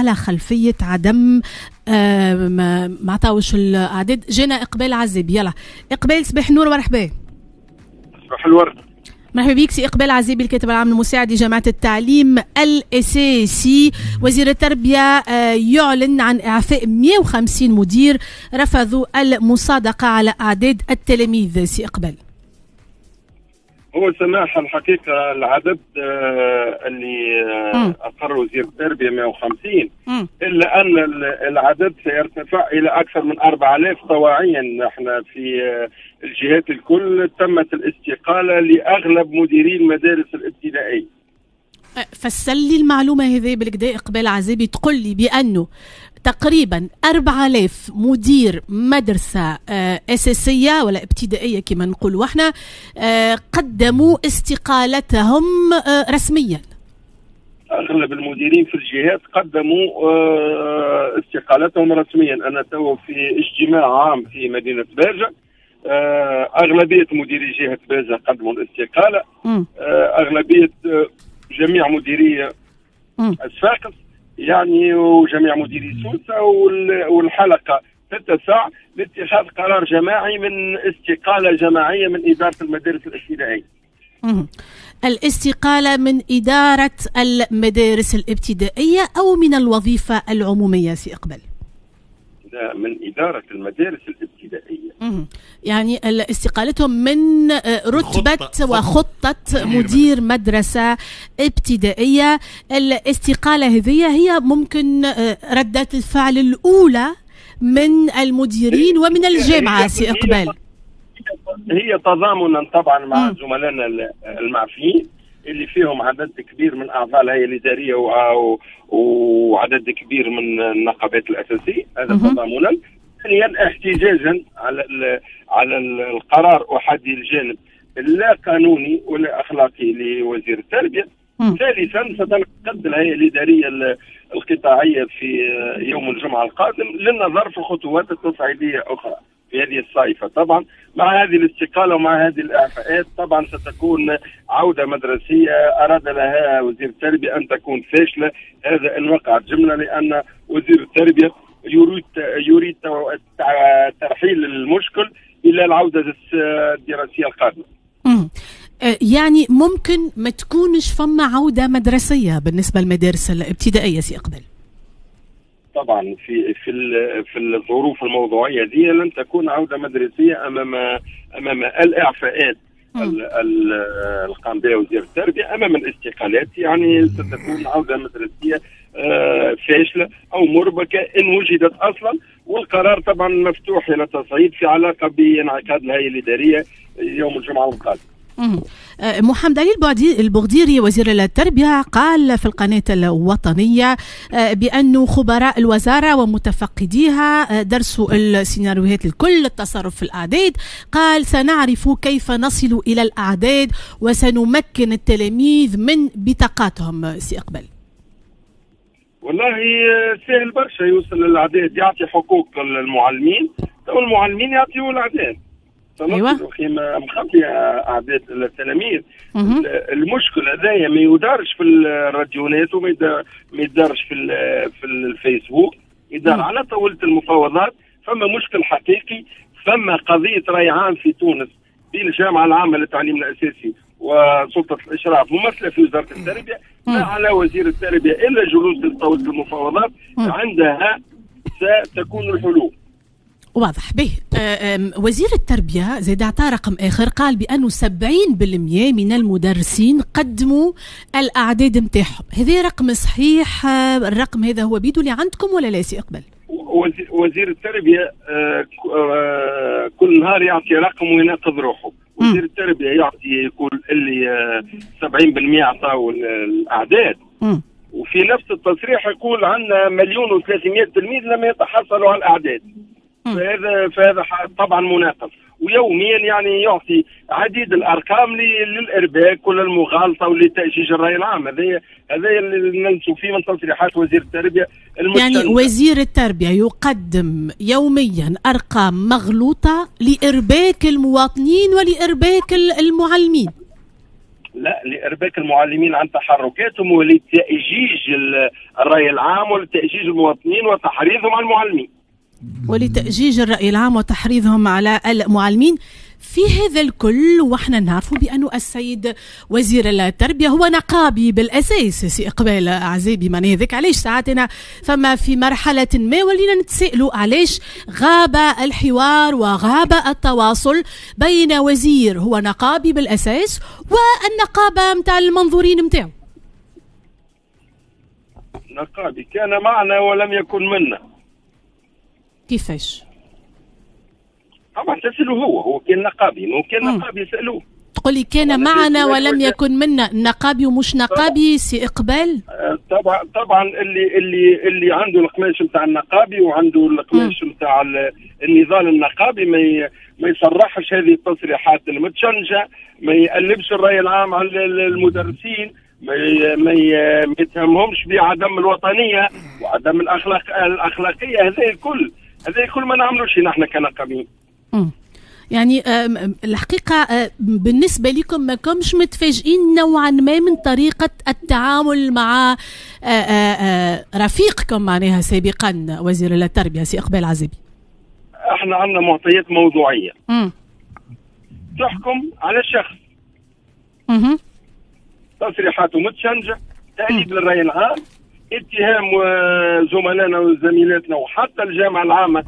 على خلفية عدم آه ما عطاوش الأعداد. جينا إقبال عزيب. يلا. إقبال صباح النور مرحبا صباح الورد. مرحبا بك سي إقبال العزابي الكاتب العام المساعد لجامعة التعليم الأساسي. وزير التربية آه، يعلن عن إعفاء 150 مدير رفضوا المصادقة على أعداد التلاميذ. سي إقبال. هو سماح الحقيقة العدد آه اللي آه أقر وزير التربية 150 م. إلا أن العدد سيرتفع إلى أكثر من 4000 طواعيا. إحنا في آه الجهات الكل تمت الاستقالة لأغلب مديري المدارس الابتدائية. فسر لي المعلومة هذه بالكدا إقبال عزيبي تقول لي بأنه تقريبا 4000 مدير مدرسة آه، أساسية ولا ابتدائية كما نقول إحنا آه، قدموا استقالتهم آه، رسميا. أغلب المديرين في الجهات قدموا استقالتهم رسميا. أنا تو في اجتماع عام في مدينة باجة أغلبية مديري جهة باجة قدموا الاستقالة أغلبية جميع مديري الساقط يعني وجميع مديري سوسة والحلقة تتسع لاتخاذ قرار جماعي من استقالة جماعية من إدارة المدارس الابتدائية. الاستقالة من إدارة المدارس الابتدائية أو من الوظيفة العمومية سي اقبل؟ من إدارة المدارس الابتدائية يعني استقالتهم من آه، رتبة خطة. وخطة مدير مدرسة ابتدائية. الاستقالة هذه هي ممكن آه، ردة الفعل الأولى من المديرين ومن الجامعة سي إقبال. هي تضامنا طبعا مع زملائنا المعفيين اللي فيهم عدد كبير من أعضاء الهيئة الإدارية وعدد كبير من النقابات الأساسية. هذا تضامنا. ثانيا احتجاجا على على القرار احادي الجانب اللا قانوني ولا أخلاقي لوزير التربية. ثالثا ستنعقد الهيئه الاداريه القطاعية في يوم الجمعة القادم للنظر في خطوات تصعيديه أخرى في هذه الصيفه طبعا مع هذه الاستقالة ومع هذه الاعفاءات طبعا ستكون عودة مدرسية أراد لها وزير التربية أن تكون فاشلة. هذا ان وقعت جملة لأن وزير التربية يريد يريد ترحيل المشكل إلى العودة الدراسية القادمة. يعني ممكن ما تكونش فما عودة مدرسية بالنسبة للمدارس الابتدائية سي أقبل. طبعا في في في الظروف الموضوعية دي لن تكون عودة مدرسية امام أمام الاعفاءات القام بها وزير التربية. امام الاستقالات يعني ستكون عودة مدرسية آه، فاشلة أو مربكة إن وجدت أصلا. والقرار طبعا مفتوح إلى تصعيد في علاقة بانعقاد الهيئة الإدارية يوم الجمعة القادم. أه، محمد علي البغديري وزير التربية قال في القناة الوطنية أه، بأن خبراء الوزارة ومتفقديها أه، درسوا السيناريوهات الكل التصرف في الأعداد. قال سنعرف كيف نصل إلى الأعداد وسنمكن التلاميذ من بطاقاتهم. سي والله سهل برشا يوصل للأعداد يعطي حقوق المعلمين. والمعلمين يعطيوا الأعداد. أيوه. مخبيه اعداد التلاميذ. المشكل هذايا ما يدارش في الراديونات وما يدارش في في الفيسبوك يدار على طاولة المفاوضات. فما مشكل حقيقي فما قضية رأي عام في تونس بين الجامعة العامة للتعليم الأساسي وسلطة الإشراف ممثله في وزاره التربية لا على وزير التربية إلا جلوس لطاوله المفاوضات. عندها ستكون الحلول. واضح. به. آه، وزير التربية زاد أعطى رقم آخر قال بأنه 70% من المدرسين قدموا الأعداد نتاعهم هذا رقم صحيح؟ آه، الرقم هذا هو بيدو اللي عندكم ولا لا سي إقبال؟ وزير التربية آه، كل نهار يعطي رقم ويناقض روحه. وزير التربية يعطي يقول اللي 70% أعطاوا الأعداد. وفي نفس التصريح يقول عندنا مليون و300 تلميذ لم يتحصلوا على الأعداد. فهذا فهذا طبعا مناقض. ويوميا يعني يعطي عديد الأرقام للإرباك وللمغالطة ولتاجيج الرأي العام. هذا هذا اللي ننسوا فيه من تصريحات وزير التربية يعني وزير التربية يقدم يوميا أرقام مغلوطة لإرباك المواطنين ولإرباك المعلمين. لا لإرباك المعلمين عن تحركاتهم ولتأجيج الرأي العام ولتأجيج المواطنين وتحريضهم على المعلمين. ولتأجيج الرأي العام وتحريضهم على المعلمين. في هذا الكل وإحنا نعرفوا بانه السيد وزير التربية هو نقابي بالأساس سي إقبال عزيبي من هذاك علاش ساعاتنا فما في مرحلة ما ولينا نتسائلوا علاش غاب الحوار وغاب التواصل بين وزير هو نقابي بالأساس والنقابة نتاع المنظورين نتاعو نقابي كان معنا ولم يكن منا. كيفاش؟ طبعا تسأله هو هو كان نقابي كان نقابي يسألوه تقول لي كان معنا ولم يكن منا نقابي ومش نقابي سي إقبال؟ آه، طبعا طبعا اللي اللي اللي عنده القماش نتاع النقابي وعنده القماش نتاع النضال النقابي ما ما يصرحش هذه التصريحات المتشنجة ما يقلبش الرأي العام على المدرسين ما ما يتهمهمش بعدم الوطنية وعدم الاخلاق الأخلاقية هذا الكل. هذا الكل ما نعملوش نحن كنقابيين يعني الحقيقة بالنسبة لكم ما كمش متفاجئين نوعا ما من طريقة التعامل مع رفيقكم معناها سابقا وزير التربية سي إقبال عزبي إحنا عندنا معطيات موضوعية. م. تحكم على الشخص. تصريحاته متشنجة تأليف للرأي العام. اتهام زملائنا وزميلاتنا وحتى الجامعة العامة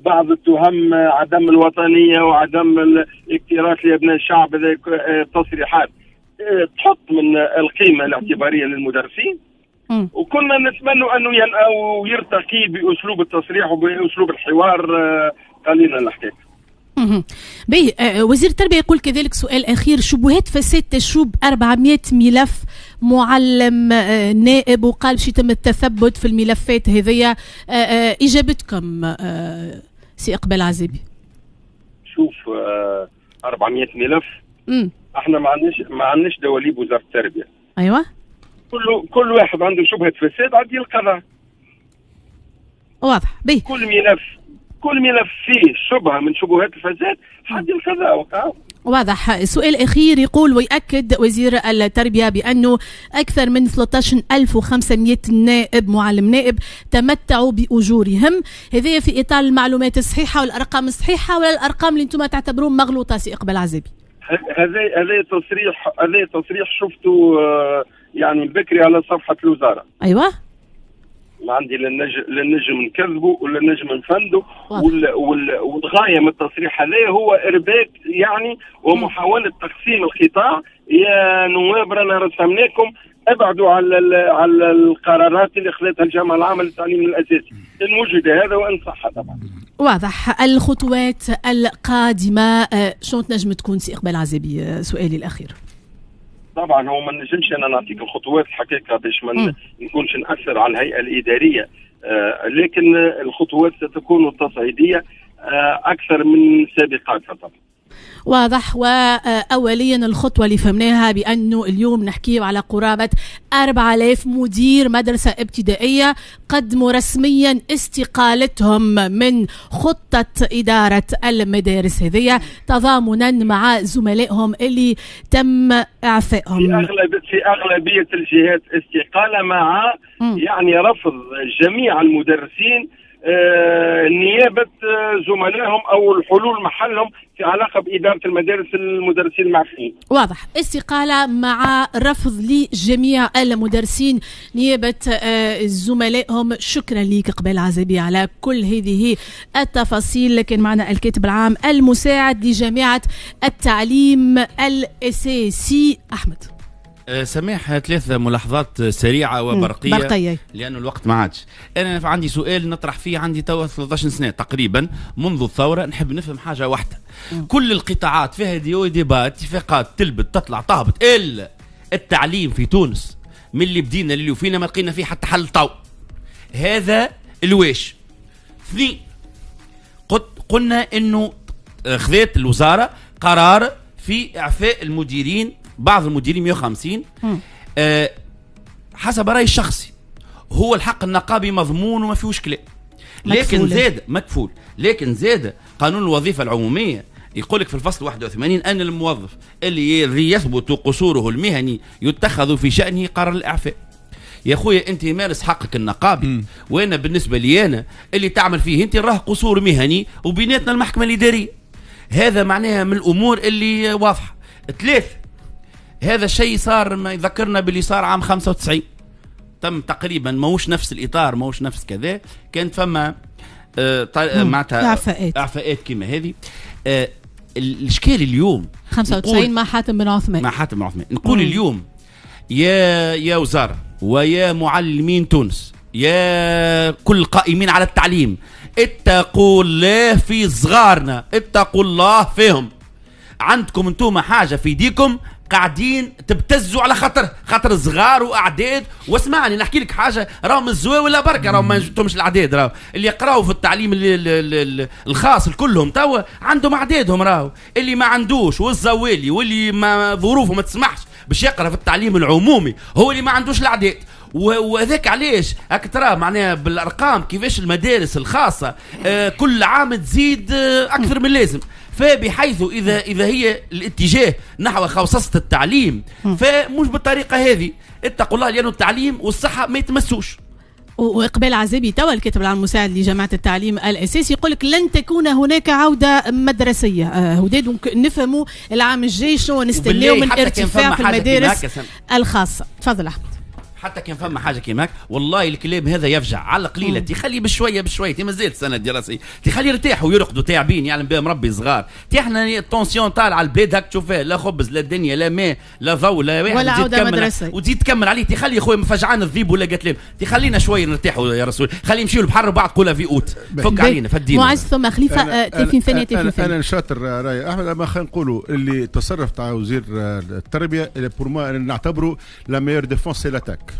بعض التهم عدم الوطنية وعدم الاكتراث لأبناء الشعب تصريحات. آه، تحط من القيمة الاعتبارية للمدرسين. وكنا نتمنى أنه أو يرتقي بأسلوب التصريح وبأسلوب الحوار آه، قليلا الحكاية بي آه، وزير التربية يقول كذلك سؤال أخير. شبهات فساد تشوب 400 ملف معلم نائب وقال باش يتم التثبت في الملفات هذيا. إجابتكم سي إقبال عزيبي. شوف آه 400 ملف. امم إحنا ما عندناش ما عندناش دواليب وزارة التربية. أيوه. كل كل واحد عنده شبهة فساد عاد القضاء واضح. بي كل ملف. كل ملف فيه شبهة من شبهات الفساد حد القضاء واضح. سؤال أخير يقول ويأكد وزير التربية بأنه أكثر من 13500 نائب معلم نائب تمتعوا بأجورهم. هذه في إطار المعلومات الصحيحة والأرقام الصحيحة ولا الأرقام اللي أنتم تعتبرون مغلوطة سي إقبال عزبي هذا هذا تصريح هذا تصريح شفته آه، يعني بكري على صفحة الوزارة. أيوه. ما عندي لا نجم نكذبه ولا نجم نفنده والغاية من التصريح هذا هو ارباك يعني ومحاولة تقسيم القطاع. يا نواب رانا رسمناكم. ابعدوا على على القرارات اللي اخذتها الجامعة العامة للتعليم الأساسي. إن وجد هذا وإن صح طبعا. واضح. الخطوات القادمة آه، شنو تنجم تكون سي إقبال عزابي آه، سؤالي الأخير. طبعا هو ما نجمش أنا نعطيك الخطوات الحقيقة باش ما نكونش نأثر على الهيئة الإدارية. آه لكن الخطوات ستكون تصعيديه آه أكثر من سابقاتها طبعا. واضح وأوليا الخطوة اللي فهمناها بأنه اليوم نحكي على قرابة 4000 مدير مدرسة ابتدائية قدموا رسميا استقالتهم من خطة إدارة المدارس هذه تضامنا مع زملائهم اللي تم إعفائهم. في, أغلب في أغلبية الجهات استقالة مع يعني رفض جميع المدرسين نيابة آه، زملائهم أو الحلول محلهم في علاقة بإدارة المدارس المدرسين المعفيين. واضح، استقالة مع رفض لجميع المدرسين نيابة آه، زملائهم، شكرا لك قبل عزبي على كل هذه التفاصيل، لكن معنا الكاتب العام المساعد لجامعة التعليم الاساسي أحمد. أه، سماح ثلاث ملاحظات سريعة وبرقية برقية. لأن الوقت ما عادش. أنا عندي سؤال نطرح فيه عندي توا 13 سنة تقريبا منذ الثورة نحب نفهم حاجة واحدة. مم. كل القطاعات فيها ديو ديبات اتفاقات تلبت تطلع تهبط إلا التعليم في تونس من اللي بدينا اللي فينا ما لقينا فيه حتى حل طو هذا الواش اثنين قلنا إنه خذت الوزارة قرار في إعفاء المديرين بعض المديرين 150 آه حسب رايي الشخصي هو الحق النقابي مضمون وما فيهوش كلام. لكن زاد مكفول. لكن زاد قانون الوظيفة العمومية يقول لك في الفصل 81 أن الموظف اللي يثبت قصوره المهني يتخذ في شأنه قرار الإعفاء. يا خويا أنت مارس حقك النقابي. وأنا بالنسبة لي أنا اللي تعمل فيه أنت راه قصور مهني وبيناتنا المحكمة الإدارية. هذا معناها من الأمور اللي واضحة. ثلاث هذا الشيء صار ما يذكرنا باللي صار عام 95 تم تقريبا ماهوش نفس الإطار ماهوش نفس كذا. كانت فما آه معناتها اعفاءات اعفاءات كيما هذه. آه الإشكال اليوم 95 مع حاتم بن عثمان. مع حاتم بن عثمان. نقول اليوم يا يا وزارة ويا معلمين تونس يا كل قائمين على التعليم اتقوا الله في صغارنا اتقوا الله فيهم. عندكم أنتم حاجة في ايديكم قاعدين تبتزوا على خاطر خاطر صغار وأعداد. واسمعني نحكي لك حاجة راهم الزواوي ولا بركة؟ راهم ما جبتهمش الأعداد راهو اللي يقراوا في التعليم الخاص كلهم توا عندهم أعدادهم راهو. اللي ما عندوش والزوالي واللي ما ظروفه ما تسمحش باش يقرأ في التعليم العمومي هو اللي ما عندوش الأعداد. وهذاك علاش؟ راك ترى معناها بالأرقام كيفاش المدارس الخاصة آه كل عام تزيد آه أكثر من اللازم. فبحيث إذا إذا هي الاتجاه نحو خوصصه التعليم فمش بالطريقة هذه. اتقوا الله لأنه التعليم والصحة ما يتمسوش. وإقبال عزابي توا الكاتب العام المساعد لجامعة التعليم الأساسي يقول لك لن تكون هناك عودة مدرسية. آه هداد نفهموا العام الجاي شنو نستناو من ارتفاع في المدارس الخاصة. تفضل أحمد. حتى كان فما حاجة كيماك والله الكلام هذا يفجع. على القليله تخلي بشوية بشوية. ما زالت سنه دراسيه تخلي يرتاحوا ويرقدوا. تعبين. يعلم بهم ربي صغار. إحنا التونسيون طالع على البلاد هاك تشوفها لا خبز لا الدنيا لا ماء لا ضوء لا واحد. ولا عودة مدرسة. وتزيد تكمل عليه. تخلي خويا فجعان الذيب ولا قتلان تخلينا شوية نرتاحوا يا رسول. خلي يمشيوا البحر وبعد قولها في أوت. فك علينا. فدينا. معز ثم خليفة 30 ثانية 30 ثانية. أنا شاطر راي أحمد ما خلينا نقولوا اللي تصرف تاع وزير التربية pour moi نعتبره la meilleure défense c'est l'attaque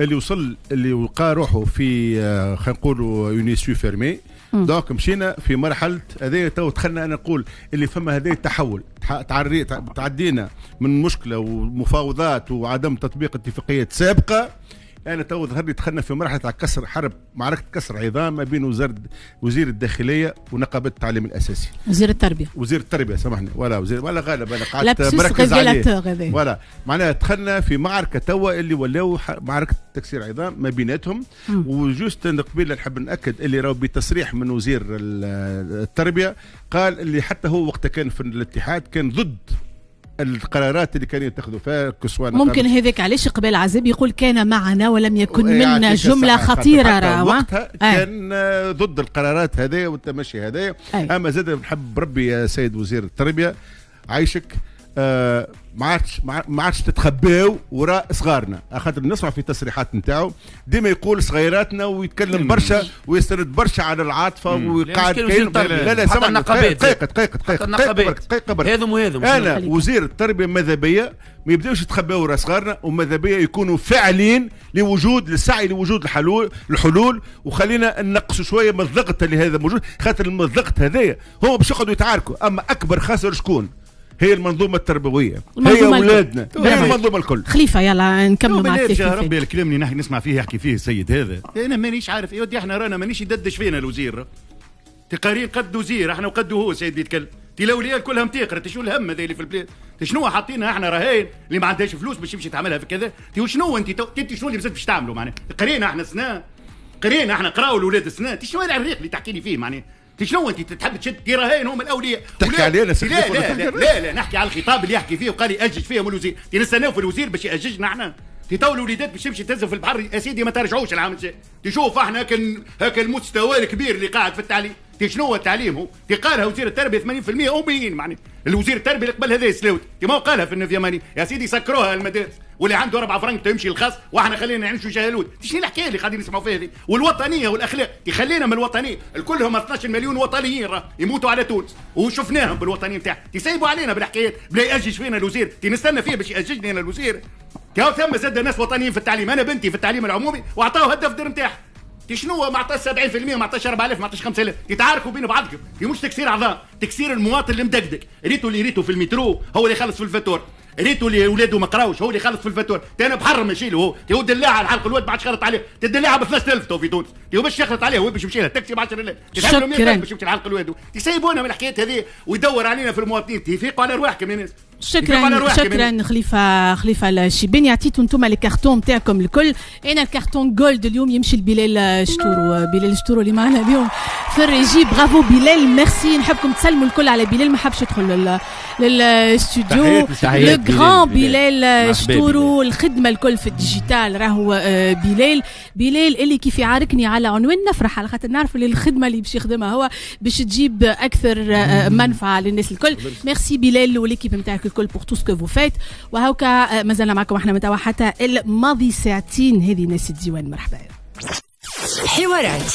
اللي وصل اللي لقى روحه في آه، خلينا نقولوا une issue fermée. donc مشينا في مرحلة هذه تو دخلنا أنا نقول اللي فما هذا التحول. تعدينا من مشكلة ومفاوضات وعدم تطبيق اتفاقيات سابقة أنا تو ظهر لي دخلنا في مرحلة كسر حرب معركة كسر عظام ما بين وزير وزير الداخلية ونقابة التعليم الأساسي. وزير التربية. وزير التربية سامحني ولا وزير ولا غالب أنا قعدت مركز عليه. ولا معناها دخلنا في معركة توا اللي ولاو معركة تكسير عظام ما بيناتهم. وجوست قبيله نحب نأكد اللي راهو بتصريح من وزير التربية قال اللي حتى هو وقتها كان في الاتحاد كان ضد القرارات اللي كانوا يتخذوا فيها ممكن هذاك علاش قبال عزيب يقول كان معنا ولم يكن منا جملة خطيرة راه وقتها كان ضد القرارات هذه والتمشي هذا أما زاد نحب ربي يا سيد وزير التربية عايشك. آه ما عادش ما عادش تتخباو وراء صغارنا. خاطر نسمع في تصريحات نتاعو. ديما يقول صغيراتنا ويتكلم برشا ويستند برشا على العاطفة وقاعد لا لا سمع. دقيقه دقيقه دقيقه دقيقه دقيقه هذم وهذم أنا وزير التربية ماذا بيا ما يبداوش يتخباو وراء صغارنا وماذا بيا يكونوا فاعلين لوجود للسعي لوجود الحلول الحلول. وخلينا نقصوا شوية من الضغط اللي هذا موجود. خاطر الضغط هذايا هم باش يقعدوا يتعاركوا. أما أكبر خاسر شكون؟ هي المنظومة التربوية. هي أولادنا. هي المنظومة الكل. خليفة يلا نكمل معك يا ربي الكلام اللي نحن نسمع فيه يحكي فيه السيد هذا. أنا مانيش عارف يا ودي إحنا رانا مانيش يأجج فينا الوزير. تقارير قد وزير إحنا وقد هو سيد بيتكلم تي الاولياء كلها متيقره تشو الهم هذا اللي في البلاد؟ شنو حاطينها إحنا رهين اللي ما عندهاش فلوس باش تمشي تعملها في كذا؟ تي شنو انت انت شنو اللي بزاف باش تعملوا معناها؟ قرينا إحنا سنه قرينا إحنا قراوا الاولاد سنه شنو العريق اللي تحكي لي فيه معناها؟ شنو انت تحب تشد رهين هم الاولياء تحكي علينا لا لا, لا لا لا نحكي على الخطاب اللي يحكي فيه وقال يأجج فيه الوزير. نستناو في الوزير باش يأججنا إحنا. تو الوليدات باش تمشي تنزل في البحر. يا سيدي ما ترجعوش العام الجاي. تشوف إحنا هاك هاك المستوى الكبير اللي قاعد في التعليم. شنو هو التعليم هو قالها وزير التربية 80% اميين معني. الوزير التربية اللي قبل هذا سلاوتي ما قالها في النفيماني يا سيدي سكروها المدارس. واللي عنده أربع فرنك تمشي الخاص وإحنا خلينا نعيشوا جهلوت شنو الحكاية اللي قاعدين نسمعوا فيها هذه والوطنية والأخلاق. تخلينا من الوطنية. الكلهم 12 مليون وطنيين راه يموتوا على تونس. وشفناهم بالوطنية نتاعهم. تسيبوا علينا بالحكايات. بلا يأجج فينا الوزير. نستنى فيه باش يأججني أنا الوزير. كاو ثم زاد ناس وطنيين في التعليم. أنا بنتي في التعليم العمومي واعطاوها الدفتر نتاعها. شنو ما عطاش 70% ما عطاش 4000 ما عطاش 5000 تتعاركوا بين بعضكم. مش تكسير أعضاء تكسير المواطن المدقدق ريتو اللي ريتو في المترو هو اللي يخلص في الفاتور. ريتو اللي اولاده ما قراوش هو اللي خلص في الفاتوره أنا بحرم يشيله هو هو. دلاع على حلق الواد ما عادش خلط عليه. تدلاع ب 3000 تو في تونس. هو باش يخلط عليه هو باش يمشي له. تاكسي ب 10000 شكرا. باش يمشي الواد يسيبونا من الحكايات هذه ويدور علينا في المواطنين. تفيقوا على رواحكم يا ناس. شكرا شكرا خليفه خليفة الشيباني. عطيتوا أنتم les cartons نتاعكم الكل. أنا ال carton gold اليوم يمشي لبلال شتورو بلال شتورو اللي معنا اليوم في ال régie. برافو بلال. ميرسي نحبكم تسلموا الكل على بلال. ما حبش يدخل للاستوديو le grand بلال. شتورو الخدمة الكل في ال digital راهو آه، بلال. بلال اللي كيف يعاركني على عنوان نفرح. على خاطر نعرف اللي الخدمة اللي باش يخدمها هو باش تجيب أكثر آه، منفعة للناس الكل. ميرسي بلال. و l'équipe نتاعك الكل pour tout ce que vous faites وهوكا آه، مازلنا معكم إحنا متوا حتى الماضي ساعتين. هذه ناس الديوان مرحبا. حوارات.